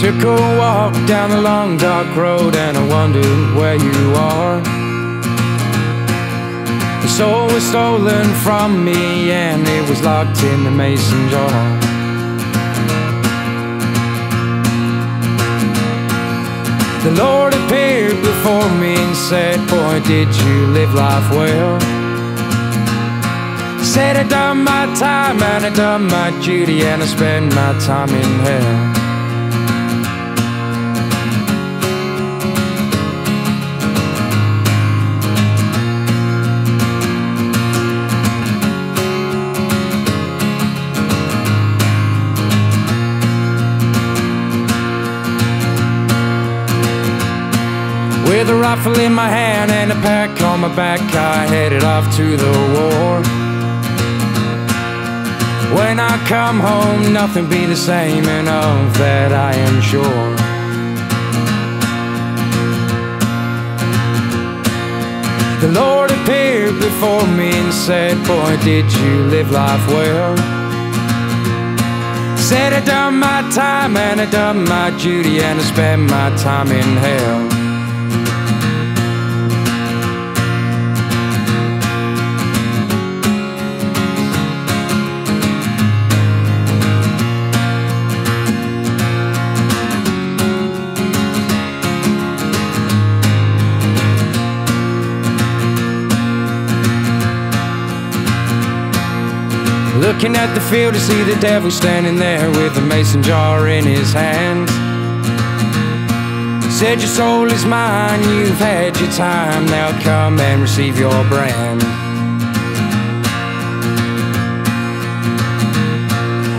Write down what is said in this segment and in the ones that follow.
Took a walk down the long dark road and I wondered where you are. The soul was stolen from me and it was locked in the mason jar. The Lord appeared before me and said, Boy, did you live life well? Said I done my time and I done my duty and I spent my time in hell. With a rifle in my hand and a pack on my back, I headed off to the war. When I come home, nothing be the same, and of that I am sure. The Lord appeared before me and said, Boy, did you live life well? Said I done my time and I done my duty and I spent my time in hell. Looking at the field to see the devil standing there with a mason jar in his hand. Said your soul is mine, you've had your time, now come and receive your brand.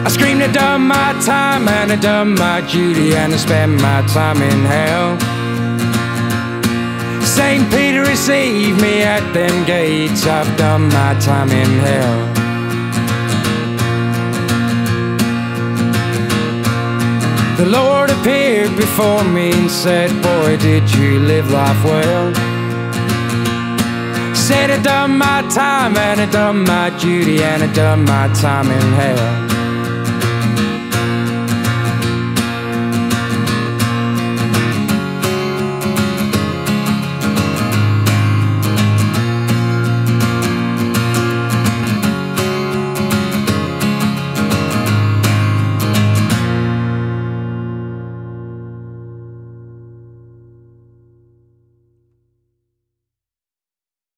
I screamed, I done my time and I done my duty and I spent my time in hell. St. Peter, receive me at them gates, I've done my time in hell. The Lord appeared before me and said, Boy, did you live life well? Said I done my time and I done my duty and I done my time in hell.